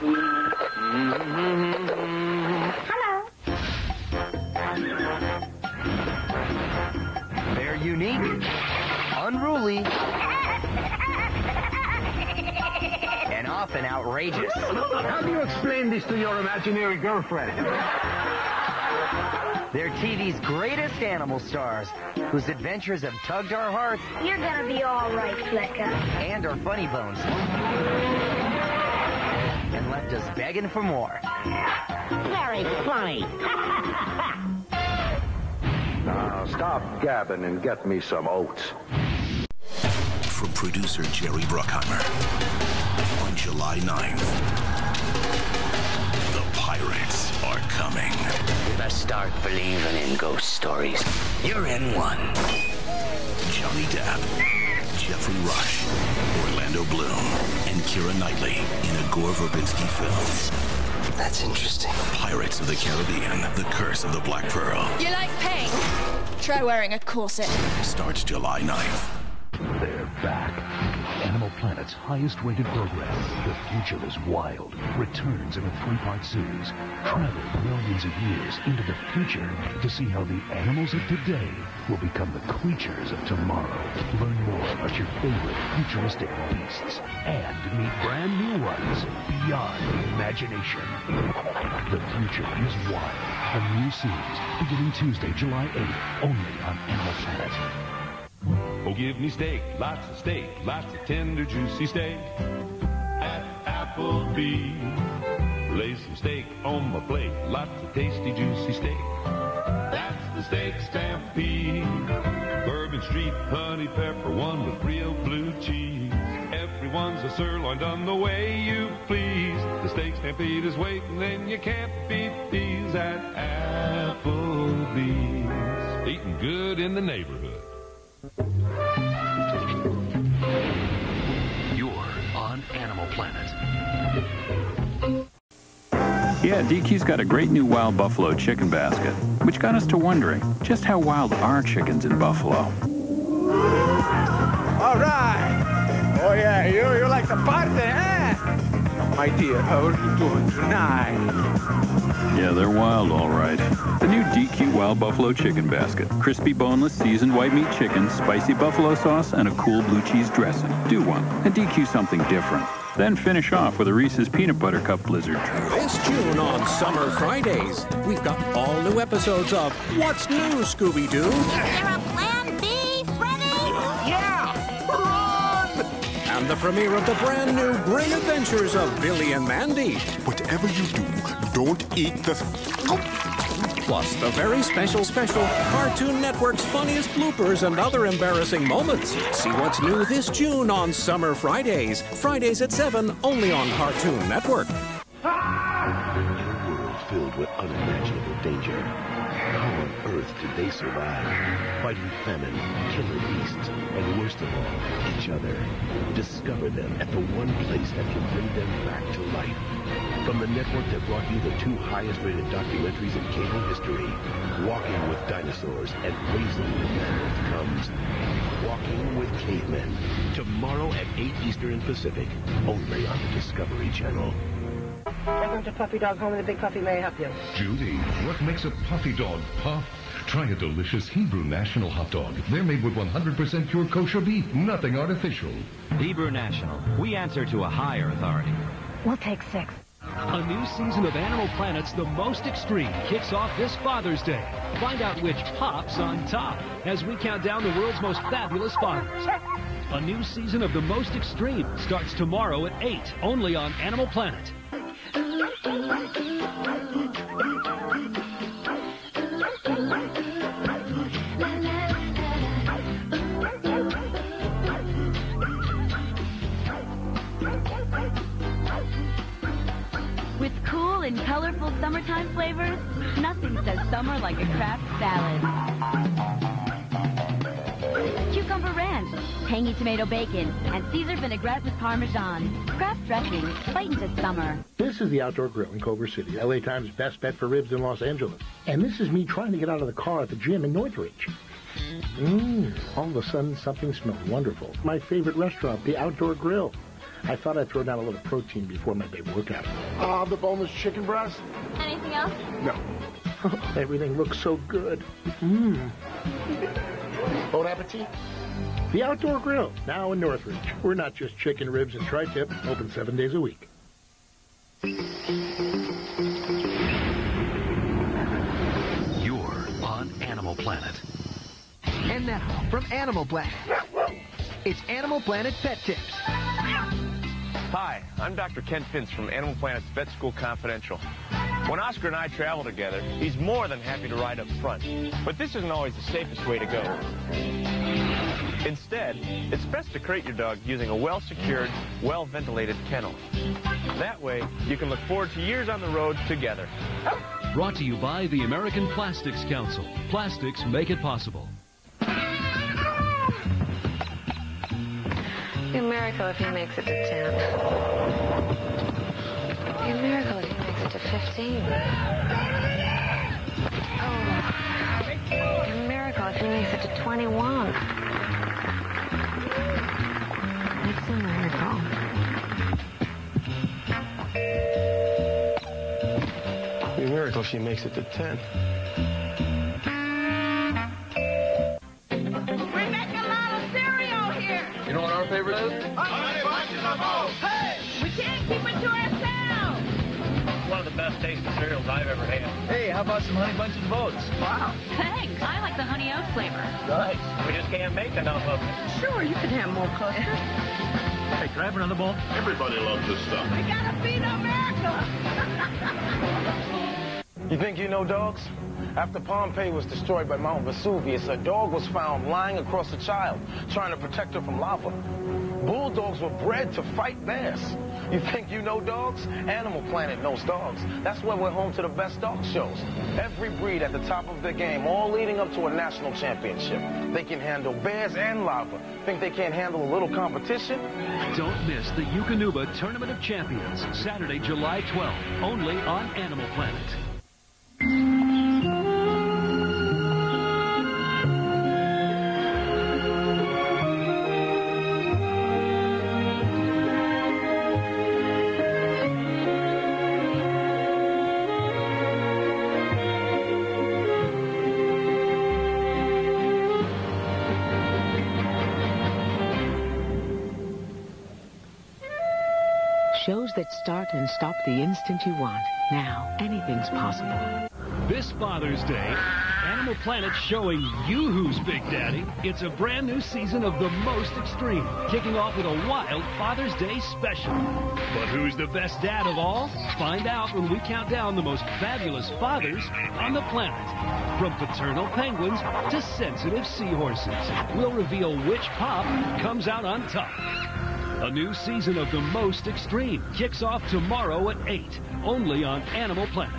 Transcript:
Hello. They're unique, unruly, and often outrageous. How do you explain this to your imaginary girlfriend? They're TV's greatest animal stars, whose adventures have tugged our hearts You're gonna be all right, Flicka. and our funny bones. And left us begging for more. Very funny. Now, stop gabbing and get me some oats. From producer Jerry Bruckheimer. On July 9th, the pirates are coming. Let's start believing in ghost stories. You're in one. Johnny Depp, Geoffrey Rush, Orlando Bloom, and Keira Knightley in a Gore Verbinski film. That's interesting. Pirates of the Caribbean, The Curse of the Black Pearl. You like pain? Try wearing a corset. Starts July 9th. They're back. Animal Planet's highest rated program, The Future is Wild, returns in a three-part series. Travel millions of years into the future to see how the animals of today will become the creatures of tomorrow. Learn more about your favorite futuristic beasts and meet brand new ones beyond imagination. The Future is Wild. A new series beginning Tuesday, July 8th, only on Animal Planet. Oh, give me steak, lots of steak, lots of tender, juicy steak at Applebee. Lay some steak on my plate, lots of tasty, juicy steak. That's the steak stampede. Bourbon Street, honey pepper, one with real blue cheese. Everyone's a sirloin done the way you please. The steak stampede is waiting, and you can't beat these at Applebee's. Eating good in the neighborhood. Planet. Yeah, DQ's got a great new wild buffalo chicken basket, which got us to wondering just how wild are chickens in Buffalo? All right. Oh, yeah, you, you like the party, eh? My dear, how are you doing tonight? Yeah, they're wild, all right. The new DQ Wild Buffalo Chicken Basket. Crispy, boneless, seasoned white meat chicken, spicy buffalo sauce, and a cool blue cheese dressing. Do one. And DQ something different. Then finish off with a Reese's Peanut Butter Cup Blizzard. This June on Summer Fridays, we've got all new episodes of What's New, Scooby-Doo? Is there a plan B, Freddy? Yeah! Run! And the premiere of the brand new Grim Adventures of Billy and Mandy. Whatever you do, don't eat the... Oh. Plus the very special special Cartoon Network's funniest bloopers and other embarrassing moments. See what's new this June on Summer Fridays. Fridays at 7, only on Cartoon Network. In a world filled with unimaginable danger, how on earth did they survive? Fighting famine, killer beasts, and worst of all, each other. Discover them at the one place that can bring them back to life. From the network that brought you the two highest rated documentaries in cable history, Walking with Dinosaurs and Raising the Mammoth comes Walking with Cavemen. Tomorrow at 8 Eastern and Pacific, only on the Discovery Channel. Welcome to Puffy Dog Home, and the Big Puffy may I help you. Judy, what makes a puffy dog puff? Try a delicious Hebrew National hot dog. They're made with 100% pure kosher beef, nothing artificial. Hebrew National. We answer to a higher authority. We'll take six. A new season of Animal Planet's The Most Extreme kicks off this Father's Day. Find out which pops on top as we count down the world's most fabulous fathers. A new season of The Most Extreme starts tomorrow at 8, only on Animal Planet. And colorful summertime flavors, nothing says summer like a Kraft salad. Cucumber ranch, tangy tomato bacon, and Caesar vinaigrette with Parmesan. Kraft dressing, fight into summer. This is the Outdoor Grill in Culver City, LA Times best bet for ribs in Los Angeles. And this is me trying to get out of the car at the gym in Northridge. Mmm, all of a sudden something smelled wonderful. My favorite restaurant, the Outdoor Grill. I thought I'd throw down a little protein before my big workout. Uh, the boneless chicken breast? Anything else? No. Everything looks so good. Mmm. Bon appetit. The Outdoor Grill, now in Northridge. We're not just chicken ribs and tri-tip, open seven days a week. You're on Animal Planet. And now, from Animal Planet, it's Animal Planet Pet Tips. Hi, I'm Dr. Ken Fintz from Animal Planet's Vet School Confidential. When Oscar and I travel together, he's more than happy to ride up front. But this isn't always the safest way to go. Instead, it's best to crate your dog using a well-secured, well-ventilated kennel. That way, you can look forward to years on the road together. Brought to you by the American Plastics Council. Plastics make it possible. Be a miracle if he makes it to 10. Be a miracle if he makes it to 15. Oh, be a miracle if he makes it to 21. It's a miracle. Be a miracle if she makes it to 10. Hey, we can't keep it to ourselves. One of the best tasting cereals I've ever had. Hey, how about some Honey Bunches of Oats? Wow. Thanks. I like the honey oat flavor. Nice. We just can't make enough of it. Sure, you can have more custard. Hey, can I have another bowl? Everybody loves this stuff. We gotta feed America. You think you know dogs? After Pompeii was destroyed by Mount Vesuvius, a dog was found lying across a child, trying to protect her from lava. Bulldogs were bred to fight bears. You think you know dogs? Animal Planet knows dogs. That's why we're home to the best dog shows. Every breed at the top of their game, all leading up to a national championship. They can handle bears and lava. Think they can't handle a little competition? Don't miss the Eukanuba Tournament of Champions, Saturday, July 12th, only on Animal Planet. Shows that start and stop the instant you want. Now, anything's possible. This Father's Day, Animal Planet showing you who's Big Daddy. It's a brand new season of The Most Extreme, kicking off with a wild Father's Day special. But who's the best dad of all? Find out when we count down the most fabulous fathers on the planet. From paternal penguins to sensitive seahorses, we'll reveal which pop comes out on top. A new season of The Most Extreme kicks off tomorrow at 8, only on Animal Planet.